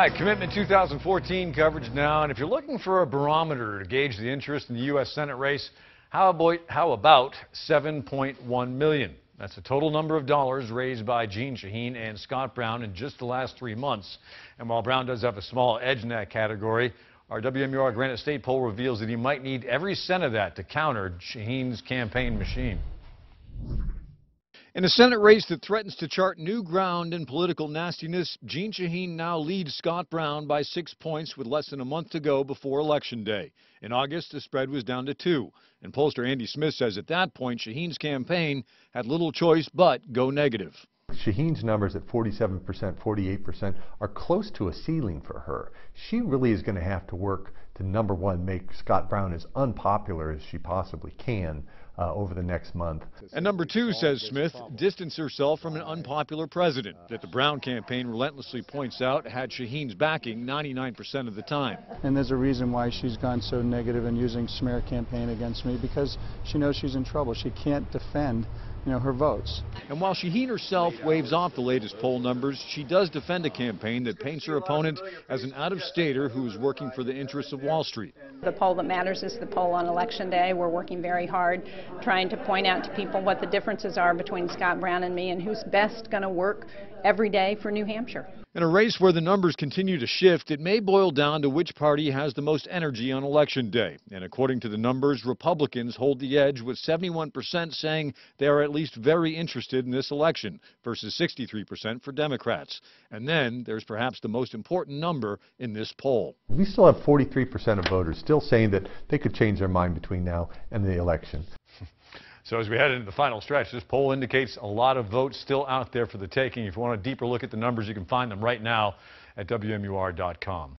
Right, Commitment 2014 coverage now. And if you're looking for a barometer to gauge the interest in the U.S. Senate race, how about, how about 7.1 million? That's the total number of dollars raised by Jeanne Shaheen and Scott Brown in just the last three months. And while Brown does have a small edge in that category, our WMUR Granite State poll reveals that he might need every cent of that to counter Shaheen's campaign machine. In a Senate race that threatens to chart new ground in political nastiness, Jeanne Shaheen now leads Scott Brown by six points with less than a month to go before Election Day. In August, the spread was down to two. And pollster Andy Smith says at that point, Shaheen's campaign had little choice but go negative. Shaheen's numbers at 47%, 48% are close to a ceiling for her. She really is going to have to work to, number one, make Scott Brown as unpopular as she possibly can uh, over the next month. And number two, says Smith, distance herself from an unpopular president that the Brown campaign relentlessly points out had Shaheen's backing 99% of the time. And there's a reason why she's gone so negative in using smear campaign against me because she knows she's in trouble. She can't defend you know, her votes. And while Shaheen herself waves off the latest poll numbers, she does defend a campaign that paints her opponent as an out-of-stater who is working for the interests of Wall Street. The poll that matters is the poll on Election Day. We're working very hard trying to point out to people what the differences are between Scott Brown and me and who's best going to work every day for New Hampshire. In a race where the numbers continue to shift, it may boil down to which party has the most energy on Election Day. And according to the numbers, Republicans hold the edge with 71% saying they are at least very interested in this election versus 63% for Democrats. And then there's perhaps the most important number in this poll. We still have 43% of voters still saying that they could change their mind between now and the election. So as we head into the final stretch, this poll indicates a lot of votes still out there for the taking. If you want a deeper look at the numbers, you can find them right now at WMUR.com.